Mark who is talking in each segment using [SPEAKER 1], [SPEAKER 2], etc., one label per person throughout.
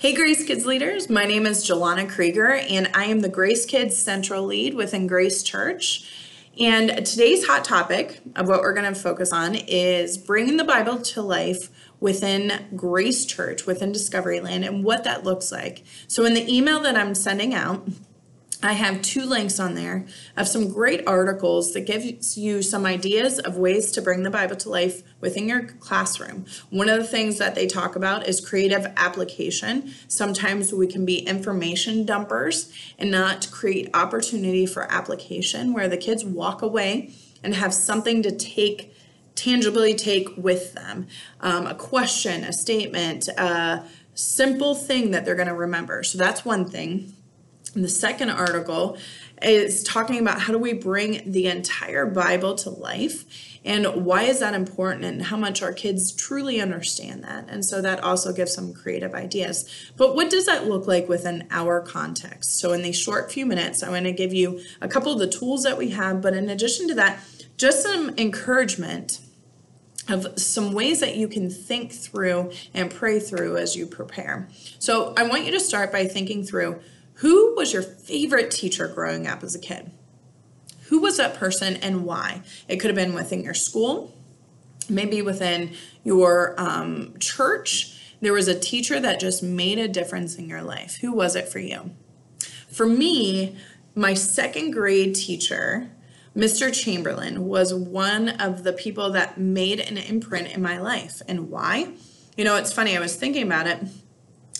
[SPEAKER 1] Hey, Grace Kids leaders. My name is Jelana Krieger, and I am the Grace Kids Central Lead within Grace Church. And today's hot topic of what we're going to focus on is bringing the Bible to life within Grace Church, within Discovery Land, and what that looks like. So, in the email that I'm sending out, I have two links on there of some great articles that gives you some ideas of ways to bring the Bible to life within your classroom. One of the things that they talk about is creative application. Sometimes we can be information dumpers and not create opportunity for application where the kids walk away and have something to take tangibly take with them um, a question a statement a simple thing that they're going to remember so that's one thing and the second article is talking about how do we bring the entire Bible to life and why is that important and how much our kids truly understand that. And so that also gives some creative ideas. But what does that look like within our context? So in these short few minutes, I want to give you a couple of the tools that we have, but in addition to that, just some encouragement of some ways that you can think through and pray through as you prepare. So I want you to start by thinking through who was your favorite teacher growing up as a kid? Who was that person and why? It could have been within your school, maybe within your um, church. There was a teacher that just made a difference in your life. Who was it for you? For me, my second grade teacher, Mr. Chamberlain, was one of the people that made an imprint in my life. And why? You know, it's funny, I was thinking about it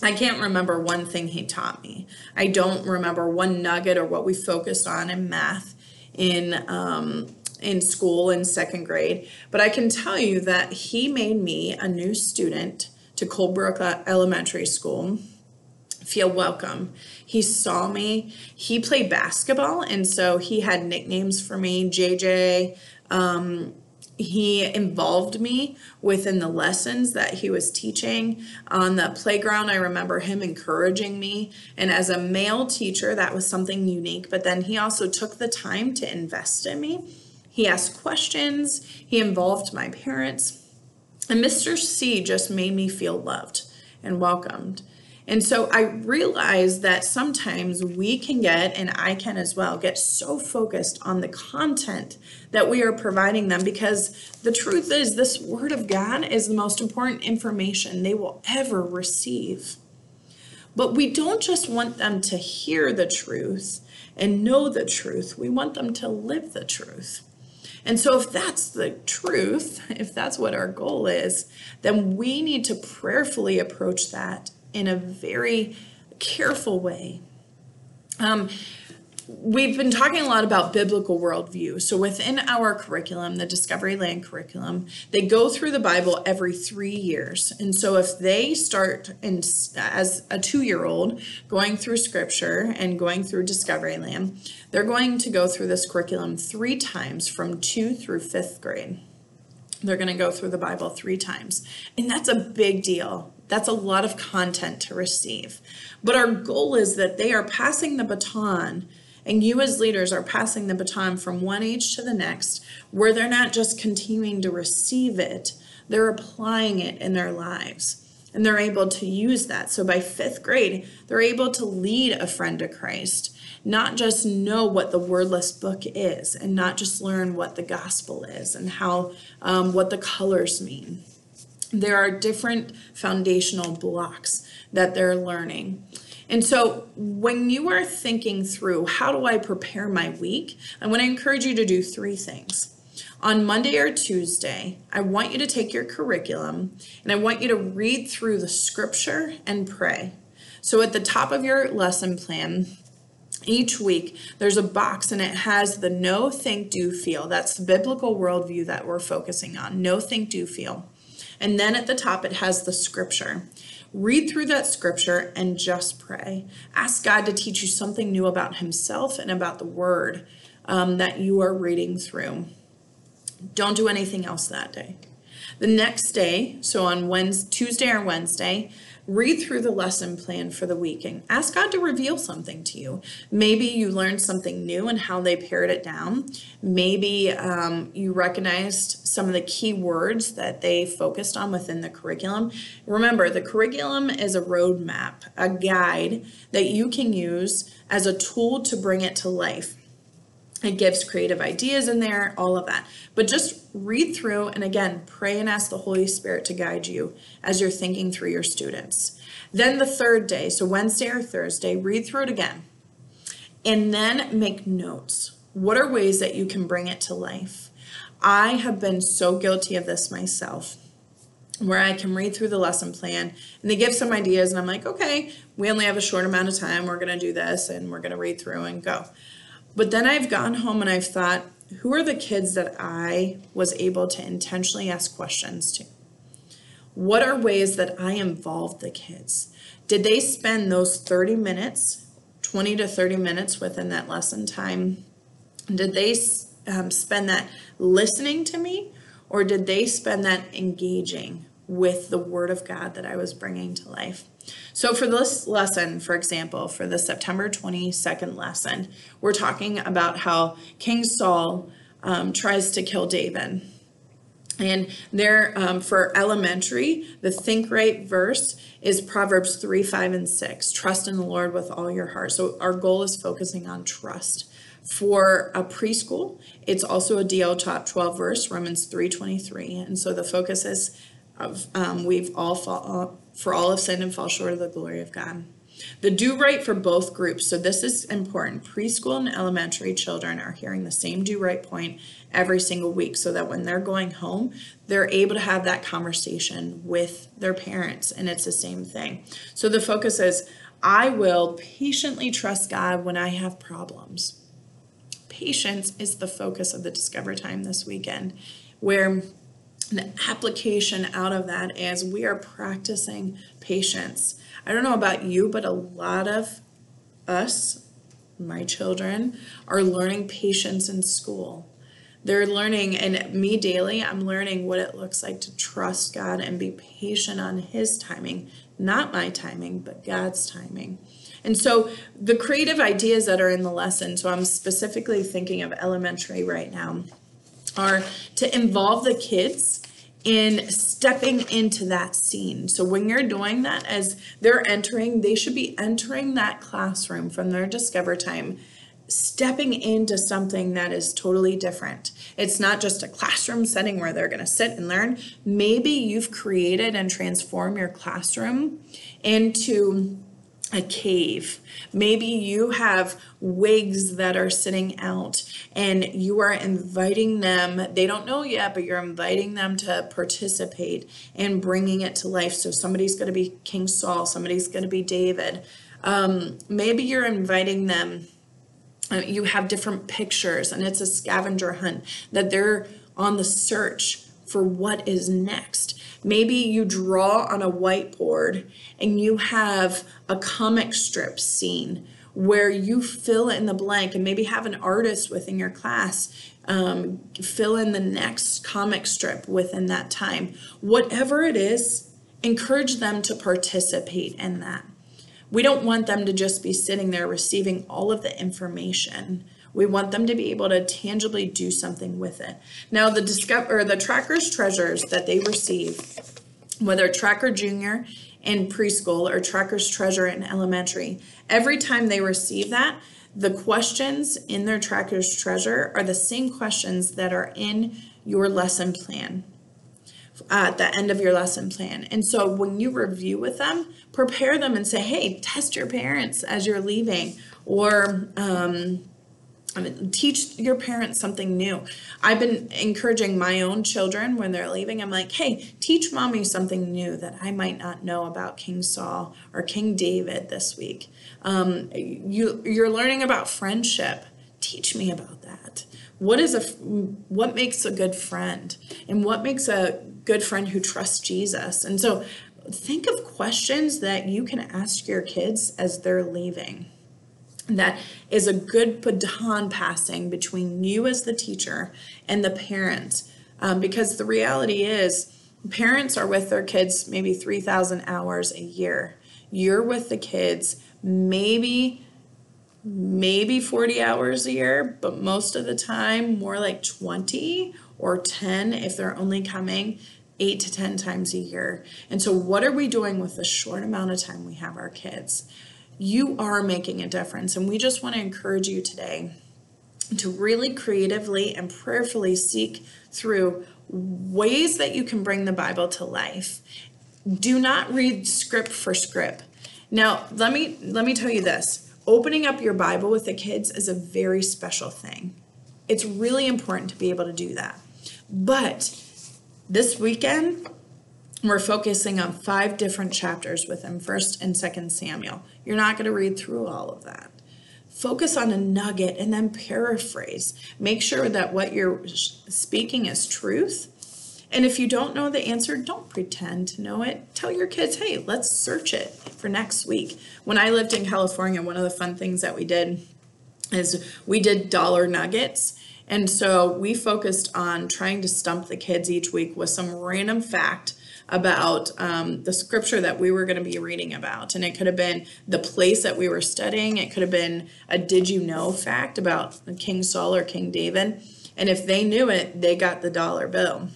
[SPEAKER 1] I can't remember one thing he taught me. I don't remember one nugget or what we focused on in math in um, in school in second grade. But I can tell you that he made me a new student to Colebrook Elementary School feel welcome. He saw me. He played basketball, and so he had nicknames for me, JJ. Um, he involved me within the lessons that he was teaching. On the playground i remember him encouraging me. And as a male teacher that was something unique. But then he also took the time to invest in me. He asked questions. He involved my parents. And mr c just made me feel loved and welcomed and so I realize that sometimes we can get, and I can as well, get so focused on the content that we are providing them because the truth is, this Word of God is the most important information they will ever receive. But we don't just want them to hear the truth and know the truth, we want them to live the truth. And so, if that's the truth, if that's what our goal is, then we need to prayerfully approach that in a very careful way. Um, we've been talking a lot about biblical worldview. So within our curriculum, the Discovery Land curriculum, they go through the Bible every three years. And so if they start in, as a two-year-old going through Scripture and going through Discovery Land, they're going to go through this curriculum three times from two through fifth grade. They're going to go through the Bible three times. And that's a big deal. That's a lot of content to receive. But our goal is that they are passing the baton, and you as leaders are passing the baton from one age to the next, where they're not just continuing to receive it, they're applying it in their lives. And they're able to use that. So by fifth grade, they're able to lead a friend to Christ, not just know what the wordless book is, and not just learn what the gospel is and how um, what the colors mean there are different foundational blocks that they're learning. And so, when you are thinking through how do I prepare my week, I want to encourage you to do three things. On Monday or Tuesday, I want you to take your curriculum and I want you to read through the scripture and pray. So, at the top of your lesson plan, each week there's a box and it has the know think, do, feel. That's the biblical worldview that we're focusing on. know think, do, feel. And then at the top, it has the scripture. Read through that scripture and just pray. Ask God to teach you something new about Himself and about the Word um, that you are reading through. Don't do anything else that day. The next day, so on Wednesday, Tuesday or Wednesday, read through the lesson plan for the week and ask God to reveal something to you. Maybe you learned something new and how they pared it down. Maybe um, you recognized some of the key words that they focused on within the curriculum. Remember, the curriculum is a roadmap, a guide that you can use as a tool to bring it to life. It gives creative ideas in there, all of that. But just read through and again, pray and ask the Holy Spirit to guide you as you're thinking through your students. Then the third day, so Wednesday or Thursday, read through it again. And then make notes. What are ways that you can bring it to life? I have been so guilty of this myself where I can read through the lesson plan and they give some ideas and I'm like, okay, we only have a short amount of time. We're going to do this and we're going to read through and go. But then I've gone home and I've thought, who are the kids that I was able to intentionally ask questions to? What are ways that I involved the kids? Did they spend those 30 minutes, 20 to 30 minutes within that lesson time? Did they um, spend that listening to me? Or did they spend that engaging with the Word of God that I was bringing to life? So, for this lesson, for example, for the September 22nd lesson, we're talking about how King Saul um, tries to kill David. And there, um, for elementary, the think right verse is Proverbs 3, 5, and 6. Trust in the Lord with all your heart. So, our goal is focusing on trust. For a preschool, it's also a DL Top 12 verse, Romans 3, 23. And so the focus is of um, we've all fall, for all have sinned and fall short of the glory of God. The do right for both groups. So this is important. Preschool and elementary children are hearing the same do right point every single week so that when they're going home, they're able to have that conversation with their parents and it's the same thing. So the focus is I will patiently trust God when I have problems. Patience is the focus of the Discover Time this weekend, where the application out of that is we are practicing patience. I don't know about you, but a lot of us, my children, are learning patience in school. They're learning, and me daily, I'm learning what it looks like to trust God and be patient on His timing, not my timing, but God's timing. And so the creative ideas that are in the lesson, so I'm specifically thinking of elementary right now, are to involve the kids in stepping into that scene. So when you're doing that, as they're entering, they should be entering that classroom from their Discover time, stepping into something that is totally different. It's not just a classroom setting where they're going to sit and learn. Maybe you've created and transformed your classroom into a cave. Maybe you have wigs that are sitting out and you are inviting them. They don't know yet, but you're inviting them to participate in bringing it to life. So somebody's going to be King Saul, somebody's going to be David. Um, maybe you're inviting them. Uh, you have different pictures and it's a scavenger hunt that they're on the search for what is next. Maybe you draw on a whiteboard and you have a comic strip scene where you fill in the blank and maybe have an artist within your class um, fill in the next comic strip within that time. Whatever it is, encourage them to participate in that. We don't want them to just be sitting there receiving all of the information. We want them to be able to tangibly do something with it. Now, the discover the trackers treasures that they receive, whether tracker junior in preschool or trackers treasure in elementary, every time they receive that, the questions in their trackers treasure are the same questions that are in your lesson plan at the end of your lesson plan. And so when you review with them, prepare them and say, hey, test your parents as you're leaving, or um, teach your parents something new. I've been encouraging my own children when they're leaving. I'm like, hey, teach mommy something new that I might not know about King Saul or King David this week. Um, you you're learning about friendship. Teach me about that. What is a what makes a good friend, and what makes a good friend who trusts Jesus? And so, think of questions that you can ask your kids as they're leaving that is a good baton passing between you as the teacher and the parent. Um, because the reality is, Parents are with their kids maybe 3,000 hours a year. You're with the kids maybe maybe 40 hours a year, but most of the time more like 20 or 10 if they're only coming 8 to 10 times a year. And so what are we doing with the short amount of time we have our kids? You are making a difference and we just want to encourage you today to really creatively and prayerfully seek through ways that you can bring the Bible to life. Do not read script for script. Now, let me let me tell you this. Opening up your Bible with the kids is a very special thing. It's really important to be able to do that. But this weekend, we're focusing on five different chapters within 1st and 2nd Samuel. You're not going to read through all of that focus on a nugget and then paraphrase. Make sure that what you're speaking is truth. And if you don't know the answer, don't pretend to know it. Tell your kids, hey, let's search it for next week. When I lived in California, one of the fun things that we did is we did dollar nuggets. And so we focused on trying to stump the kids each week with some random fact about um, the scripture that we were going to be reading about. And it could have been the place that we were studying, it could have been a did you know fact about King Saul or King David. And if they knew it, they got the dollar bill.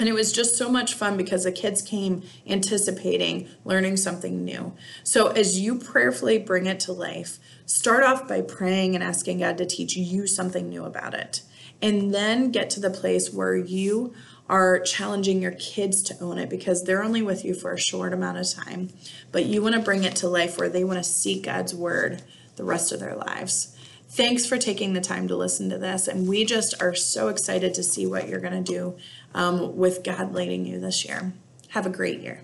[SPEAKER 1] And it was just so much fun because the kids came anticipating learning something new. So as you prayerfully bring it to life, start off by praying and asking God to teach you something new about it. And then get to the place where you are challenging your kids to own it because they're only with you for a short amount of time. But you want to bring it to life where they want to seek God's word the rest of their lives. Thanks for taking the time to listen to this. And we just are so excited to see what you're going to do um, with God leading you this year. Have a great year.